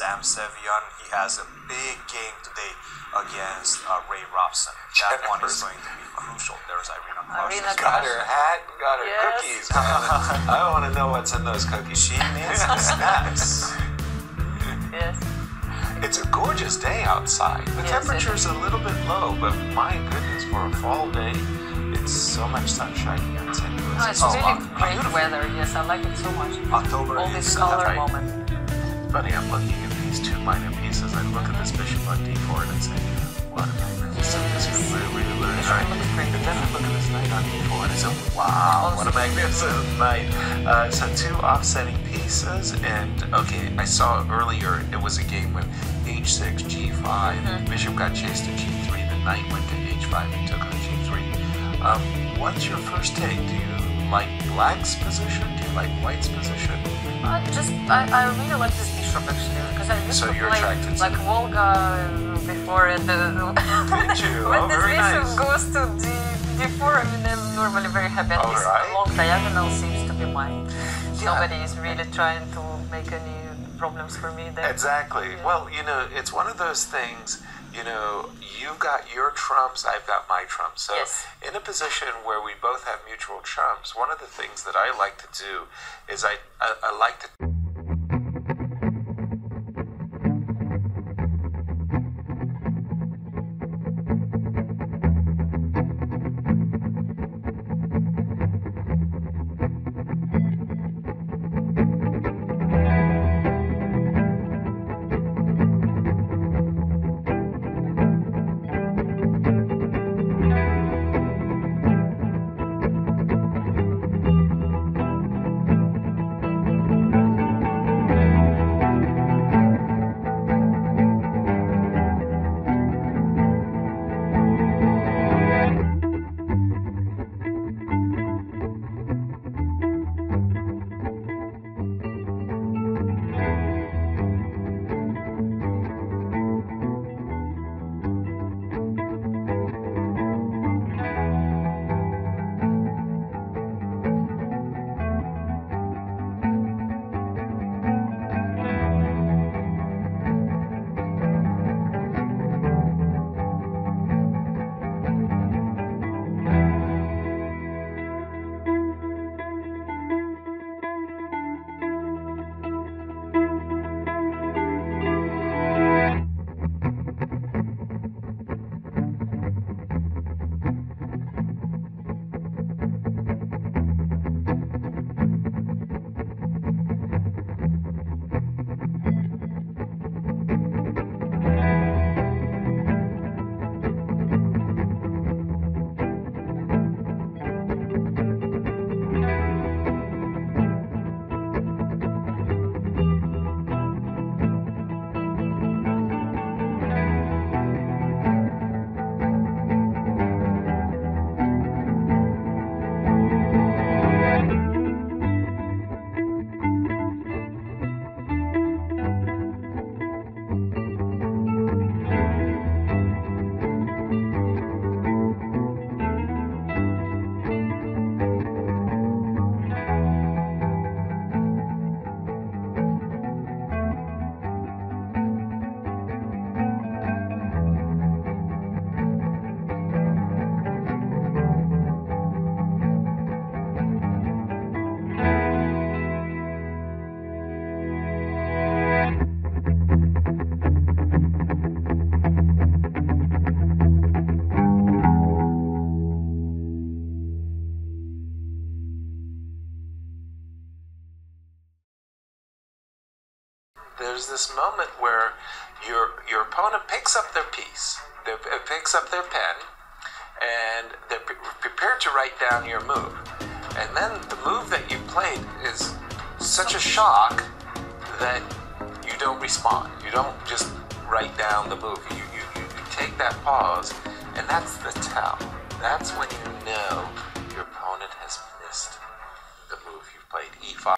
Sam Sevian, he has a big game today against uh, Ray Robson. That one is going to be crucial. There's Irina Irina Got her hat, got her Yes. cookies. I want to know what's in those cookies. She needs some snacks. Yes. It's a gorgeous day outside. The Yes, temperature's a little bit low, but my goodness, for a fall day, it's so much sunshine here in St. Louis. No, it's Oh, really wow. great Beautiful. weather. Yes, I like it so much. October All is this color right. moment. Funny, I'm looking at these two minor pieces. I look at this bishop on d4 and I say, what a magnificent, this is really, This looks great. And then I look at this knight on d4 and I say, wow, what a magnificent knight. Uh, so two offsetting pieces, and okay, I saw earlier it was a game with h6, g5, Mm-hmm. the bishop got chased to g3, the knight went to h5 and took on g3. Um, what's your first take? Do you like black's position? Do you like white's position? I just, I, I really like this bishop actually because I used So to play like. Volga before and uh, when, Did you? when Oh, this bishop nice. goes to D, d4, I mean I'm normally very happy. And All right. long diagonal seems to be mine. Yeah. Nobody is really trying to make any problems for me there. Exactly. Well, you know, it's one of those things, you know, you've got your trumps, I've got my trumps. So, Yes. in a position where we both have mutual trumps, one of the things that I like to do is I, I, I like to. There's this moment where your your opponent picks up their piece, they uh, picks up their pen, and they're pre- prepared to write down your move. And then the move that you played is such a shock that you don't respond. You don't just write down the move. You, you, you, take that pause, and that's the tell. That's when you know your opponent has missed the move you played, E5.